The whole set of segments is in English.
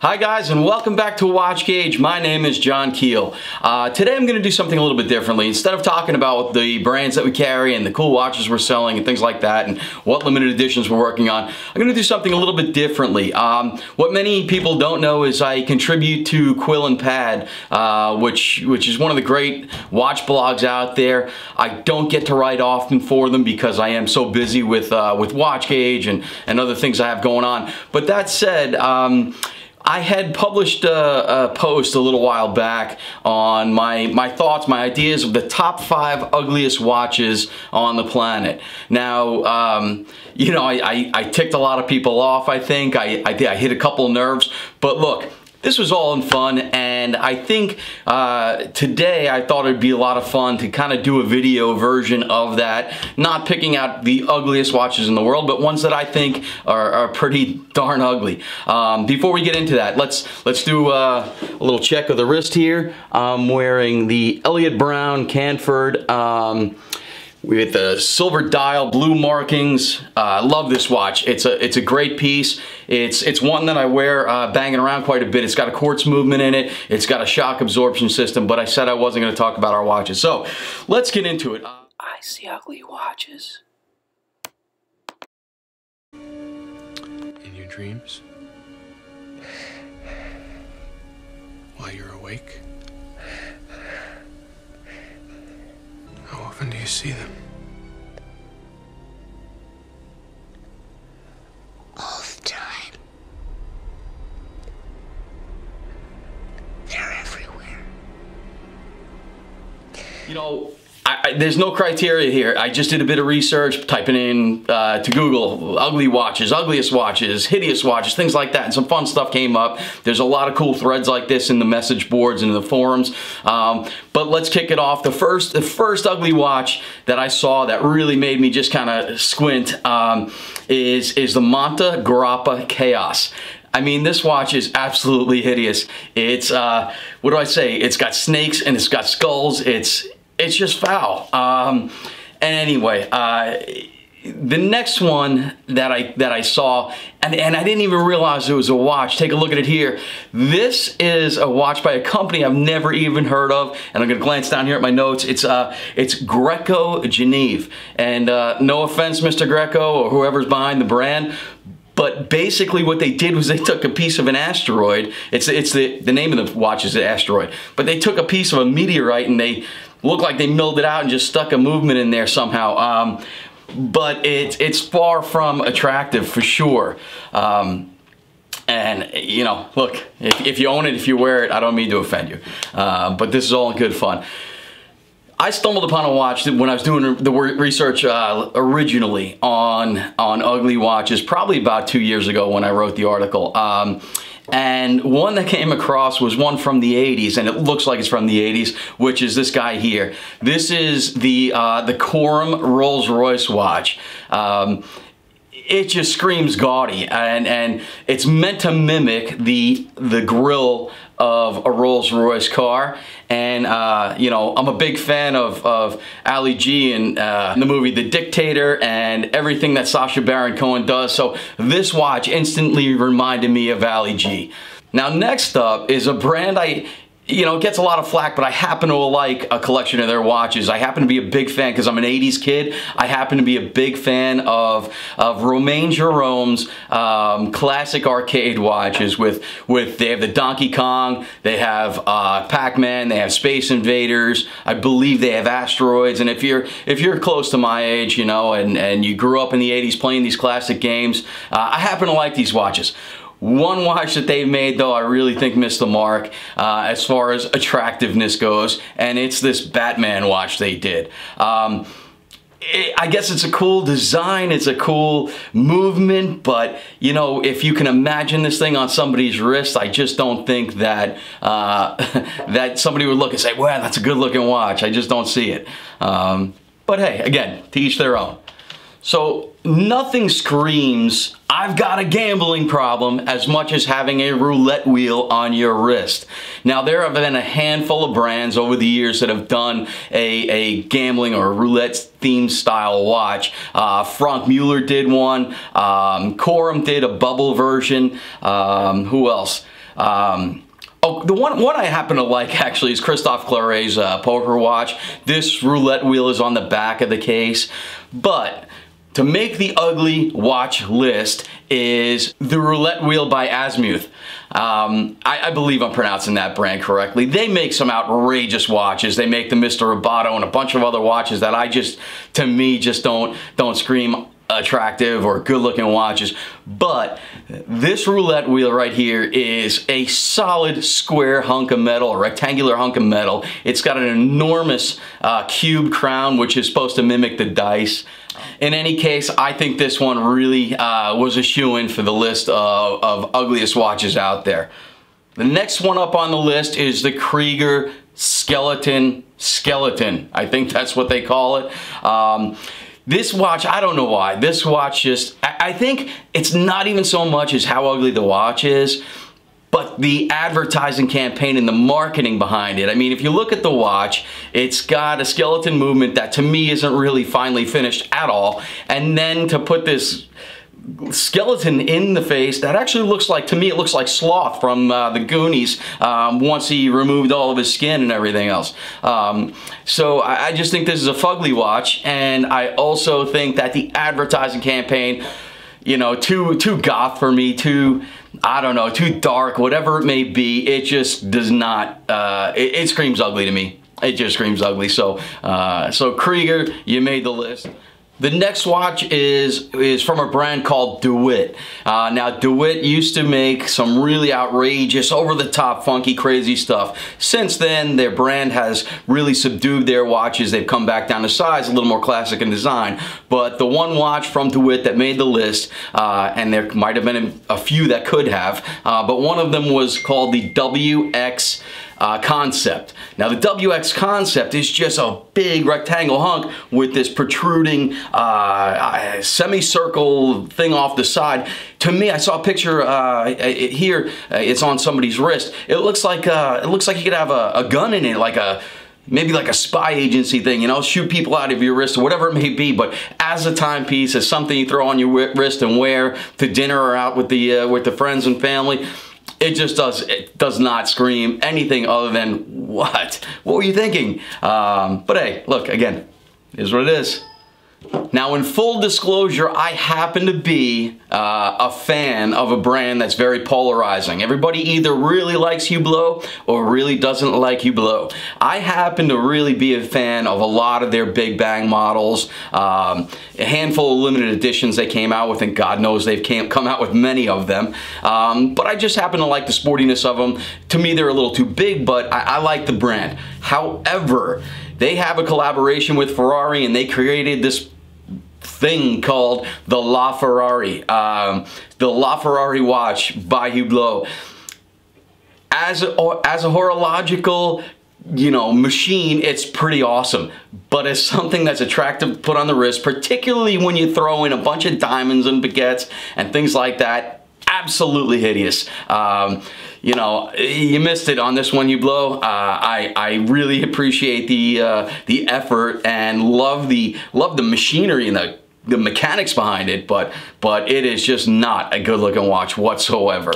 Hi guys and welcome back to Watch Gauge. My name is John Keel. Uh, today I'm going to do something a little bit differently. Instead of talking about the brands that we carry and the cool watches we're selling and things like that and what limited editions we're working on, I'm going to do something a little bit differently. Um, what many people don't know is I contribute to Quill and Pad, uh, which, which is one of the great watch blogs out there. I don't get to write often for them because I am so busy with, uh, with Watch Gauge and, and other things I have going on. But that said, um, I had published a, a, post a little while back on my, my thoughts, my ideas of the top five ugliest watches on the planet. Now, um, you know, I, I, I, ticked a lot of people off, I think. I, I, I hit a couple nerves. But look, this was all in fun and I think uh, today I thought it'd be a lot of fun to kind of do a video version of that not picking out the ugliest watches in the world but ones that I think are, are pretty darn ugly. Um, before we get into that let's let's do uh, a little check of the wrist here. I'm wearing the Elliot Brown Canford um, with the silver dial, blue markings. I uh, love this watch. It's a it's a great piece. It's it's one that I wear uh, banging around quite a bit. It's got a quartz movement in it. It's got a shock absorption system, but I said I wasn't going to talk about our watches. So let's get into it. Uh, I see ugly watches. In your dreams? While you're awake? Often do you see them? All the time. They're everywhere. You know, I, there's no criteria here. I just did a bit of research, typing in uh, to Google ugly watches, ugliest watches, hideous watches, things like that, and some fun stuff came up. There's a lot of cool threads like this in the message boards and the forums. Um, but let's kick it off. The first, the first ugly watch that I saw that really made me just kind of squint um, is is the Montegrappa Chaos. I mean, this watch is absolutely hideous. It's, uh, what do I say? It's got snakes and it's got skulls. It's it's just foul. Um, and anyway, uh, the next one that I that I saw, and, and I didn't even realize it was a watch. Take a look at it here. This is a watch by a company I've never even heard of, and I'm gonna glance down here at my notes. It's uh, it's Greco Geneve, and uh, no offense, Mr. Greco or whoever's behind the brand, but basically what they did was they took a piece of an asteroid. It's, it's the, the name of the watch is the asteroid. But they took a piece of a meteorite and they looked like they milled it out and just stuck a movement in there somehow. Um, but it's it's far from attractive for sure. Um, and you know, look, if, if, you own it, if you wear it, I don't mean to offend you, uh, but this is all good fun. I stumbled upon a watch when I was doing the research uh, originally on on ugly watches, probably about two years ago when I wrote the article. Um, and one that came across was one from the 80s, and it looks like it's from the 80s, which is this guy here. This is the uh, the Corum Rolls-Royce watch. Um, it just screams gaudy, and and it's meant to mimic the the grill of a Rolls-Royce car. And, uh, you know, I'm a big fan of, of Ali G and uh, the movie The Dictator and everything that Sacha Baron Cohen does. So this watch instantly reminded me of Ali G. Now next up is a brand I you know, it gets a lot of flack, but I happen to like a collection of their watches. I happen to be a big fan because I'm an 80s kid. I happen to be a big fan of, of Romain Jerome's um, classic arcade watches with, with, they have the Donkey Kong, they have uh, Pac-Man, they have Space Invaders, I believe they have Asteroids, and if you're, if you're close to my age, you know, and, and you grew up in the 80s playing these classic games, uh, I happen to like these watches. One watch that they've made though I really think missed the mark uh, as far as attractiveness goes and it's this Batman watch they did. Um, I guess it's a cool design, it's a cool movement, but you know, if you can imagine this thing on somebody's wrist, I just don't think that uh, that somebody would look and say, wow, that's a good looking watch. I just don't see it. Um, but hey, again, to each their own. So nothing screams, I've got a gambling problem as much as having a roulette wheel on your wrist. Now there have been a handful of brands over the years that have done a, a gambling or roulette themed style watch. Uh, Franck Muller did one, um, Corum did a bubble version, um, who else? Um, Oh, the one one I happen to like actually is Christophe Claret's uh, poker watch. This roulette wheel is on the back of the case, but to make the ugly watch list is the roulette wheel by Azimuth. Um, I, I, believe I'm pronouncing that brand correctly. They make some outrageous watches. They make the Mr. Roboto and a bunch of other watches that I just, to me, just don't don't scream attractive or good looking watches but this roulette wheel right here is a solid square hunk of metal rectangular hunk of metal. It's got an enormous uh, cube crown which is supposed to mimic the dice. In any case I think this one really uh, was a shoe-in for the list of, of ugliest watches out there. The next one up on the list is the Krieger skeleton skeleton. I think that's what they call it. Um, this watch, I don't know why. This watch just, I, think it's not even so much as how ugly the watch is, but the advertising campaign and the marketing behind it. I mean, if you look at the watch, it's got a skeleton movement that to me isn't really finely finished at all. And then to put this skeleton in the face that actually looks like, to me, it looks like Sloth from uh, the Goonies um, once he removed all of his skin and everything else. Um, so I, I just think this is a fugly watch, and I also think that the advertising campaign, you know, too too goth for me, too I don't know, too dark, whatever it may be. It just does not. Uh, it, it, screams ugly to me. It just screams ugly. So, uh, so Krieger, you made the list. The next watch is is from a brand called DeWitt. Uh, now DeWitt used to make some really outrageous, over-the-top, funky, crazy stuff. Since then, their brand has really subdued their watches. They've come back down to size, a little more classic in design. But the one watch from DeWitt that made the list, uh, and there might have been a few that could have, uh, but one of them was called the WX uh, concept. Now the WX concept is just a big rectangle hunk with this protruding uh, uh, semicircle thing off the side. To me, I saw a picture uh, here. Uh, it's on somebody's wrist. It looks like uh, it looks like you could have a, a gun in it, like a maybe like a spy agency thing, you know, shoot people out of your wrist or whatever it may be, but as a timepiece, as something you throw on your wrist and wear to dinner or out with the uh, with the friends and family, it just does it does not scream anything other than what? What were you thinking? Um, but hey look again is what it is now, in full disclosure, I happen to be uh, a fan of a brand that's very polarizing. Everybody either really likes Hublot or really doesn't like Hublot. I happen to really be a fan of a lot of their Big Bang models, um, a handful of limited editions they came out with, and God knows they've come out with many of them. Um, but I just happen to like the sportiness of them. To me, they're a little too big, but I, I like the brand. However, they have a collaboration with Ferrari and they created this thing called the LaFerrari, um, the La Ferrari watch by Hublot. As a, as a horological you know, machine, it's pretty awesome. But as something that's attractive to put on the wrist, particularly when you throw in a bunch of diamonds and baguettes and things like that, absolutely hideous. Um, you know, you missed it on this one, Hublot. Uh, I I really appreciate the uh, the effort and love the love the machinery and the the mechanics behind it, but but it is just not a good looking watch whatsoever.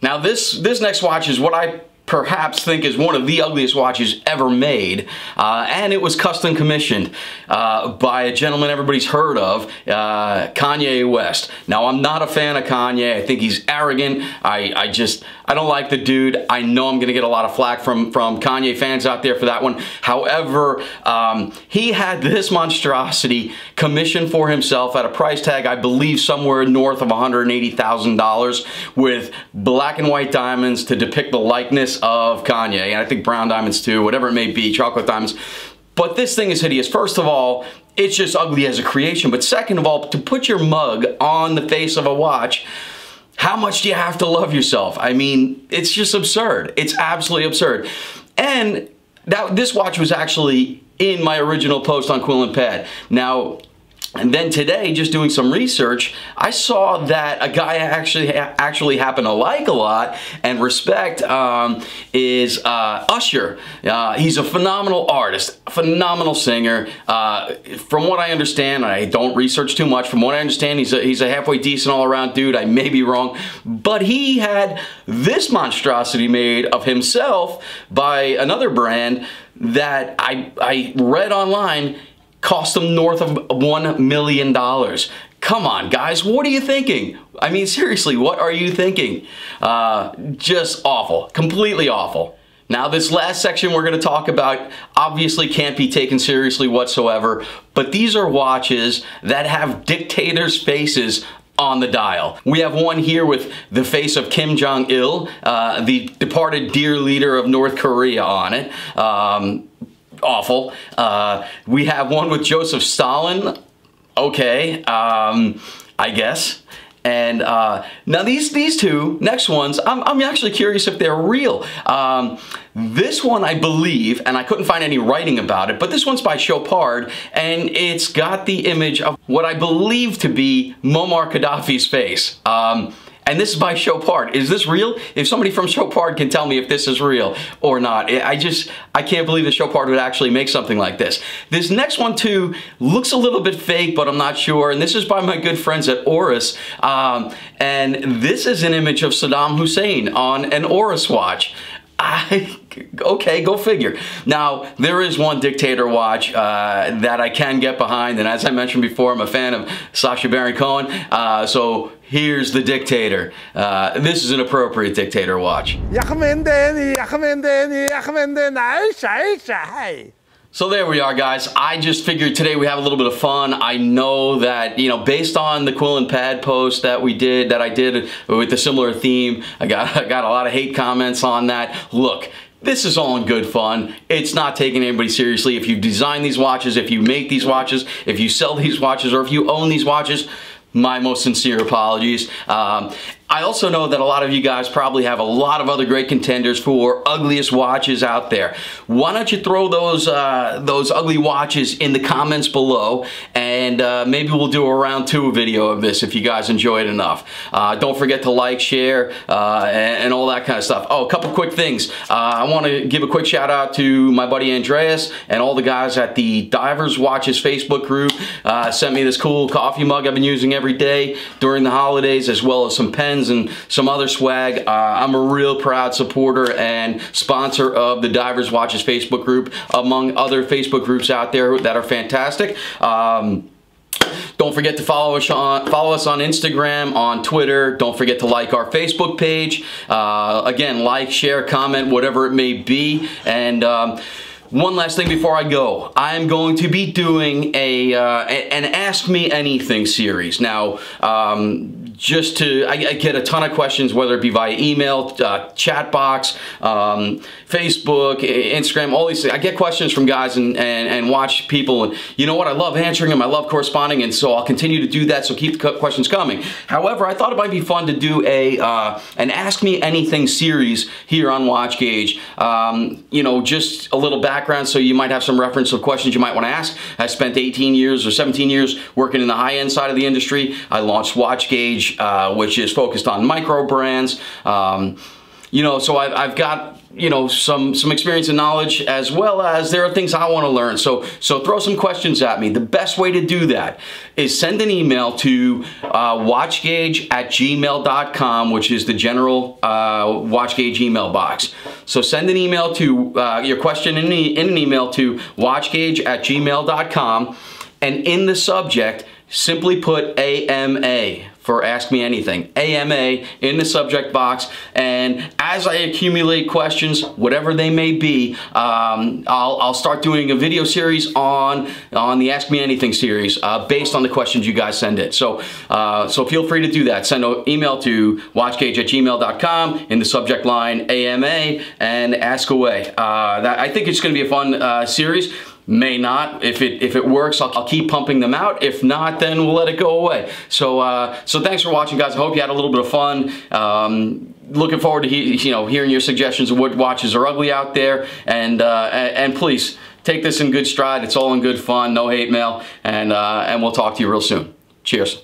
Now this this next watch is what I perhaps think is one of the ugliest watches ever made. Uh, and it was custom commissioned uh, by a gentleman everybody's heard of uh, Kanye West. Now I'm not a fan of Kanye. I think he's arrogant. I, I just I don't like the dude I know I'm gonna get a lot of flack from from Kanye fans out there for that one however um, he had this monstrosity commissioned for himself at a price tag I believe somewhere north of $180,000 with black and white diamonds to depict the likeness of Kanye, and I think brown diamonds too, whatever it may be, chocolate diamonds. But this thing is hideous. First of all, it's just ugly as a creation. But second of all, to put your mug on the face of a watch, how much do you have to love yourself? I mean, it's just absurd. It's absolutely absurd. And that this watch was actually in my original post on Quill and Pad. Now, And then today, just doing some research, I saw that a guy I actually actually happen to like a lot and respect um, is uh, Usher. Uh, he's a phenomenal artist, phenomenal singer. Uh, from what I understand, I don't research too much. From what I understand, he's a, he's a halfway decent all around dude. I may be wrong, but he had this monstrosity made of himself by another brand that I I read online cost them north of $1 million. Come on, guys, what are you thinking? I mean, seriously, what are you thinking? Uh, just awful, completely awful. Now, this last section we're going to talk about obviously can't be taken seriously whatsoever, but these are watches that have dictators' faces on the dial. We have one here with the face of Kim Jong-il, uh, the departed dear leader of North Korea on it. Um, awful. Uh, we have one with Joseph Stalin. Okay, um, I guess. And uh, now these these two next ones, I'm, I'm actually curious if they're real. Um, this one I believe, and I couldn't find any writing about it, but this one's by Chopard, and it's got the image of what I believe to be Muammar Gaddafi's face. Um, and this is by Chopard. Is this real? If somebody from Chopard can tell me if this is real or not, I just, I can't believe that Chopard would actually make something like this. This next one too looks a little bit fake, but I'm not sure. And this is by my good friends at Oris. Um, and this is an image of Saddam Hussein on an Oris watch. I, okay, go figure. Now, there is one dictator watch uh, that I can get behind, and as I mentioned before, I'm a fan of Sacha Baron Cohen, uh, so here's the dictator. Uh, this is an appropriate dictator watch. So there we are, guys. I just figured today we have a little bit of fun. I know that, you know, based on the Quill and Pad post that we did, that I did with a similar theme, I got, I got a lot of hate comments on that. Look, this is all in good fun. It's not taking anybody seriously. If you design these watches, if you make these watches, if you sell these watches, or if you own these watches, my most sincere apologies. Um, I also know that a lot of you guys probably have a lot of other great contenders for ugliest watches out there. Why don't you throw those uh, those ugly watches in the comments below and uh, maybe we'll do a round two video of this if you guys enjoy it enough. Uh, don't forget to like, share, uh, and, and, all that kind of stuff. Oh, a couple quick things. Uh, I want to give a quick shout out to my buddy Andreas and all the guys at the Divers Watches Facebook group. Uh, sent me this cool coffee mug I've been using every day during the holidays as well as some pens and some other swag. Uh, I'm a real proud supporter and sponsor of the Divers Watches Facebook group, among other Facebook groups out there that are fantastic. Um, don't forget to follow us on follow us on Instagram, on Twitter. Don't forget to like our Facebook page. Uh, again, like, share, comment, whatever it may be, and. Um, one last thing before I go. I'm going to be doing a uh, an Ask Me Anything series. Now, um, just to, I, I, get a ton of questions, whether it be via email, uh, chat box, um, Facebook, Instagram, all these things. I get questions from guys and, and, and watch people. And you know what? I love answering them. I love corresponding. And so I'll continue to do that. So keep the questions coming. However, I thought it might be fun to do a uh, an Ask Me Anything series here on Watch Gauge. Um, you know, just a little background so you might have some reference of questions you might want to ask. I spent 18 years or 17 years working in the high-end side of the industry. I launched Watch Gauge uh, which is focused on micro brands. Um, you know, so I've, I've got you know some some experience and knowledge as well as there are things I want to learn. So so throw some questions at me. The best way to do that is send an email to uh, watchgauge at gmail.com which is the general uh, watchgauge email box. So send an email to uh, your question in, e in an email to watchgauge at gmail.com and in the subject simply put AMA for Ask Me Anything, AMA, in the subject box. And as I accumulate questions, whatever they may be, um, I'll, I'll, start doing a video series on, on the Ask Me Anything series uh, based on the questions you guys send in. So, uh, so feel free to do that. Send an email to watchgauge at gmail.com in the subject line AMA and ask away. Uh, that, I think it's going to be a fun uh, series. May not. If it if it works, I'll, I'll, keep pumping them out. If not, then we'll let it go away. So uh, so thanks for watching, guys. I hope you had a little bit of fun. Um, looking forward to he, you know hearing your suggestions of what watches are ugly out there, and uh, and please take this in good stride. It's all in good fun, no hate mail, and uh, and we'll talk to you real soon. Cheers.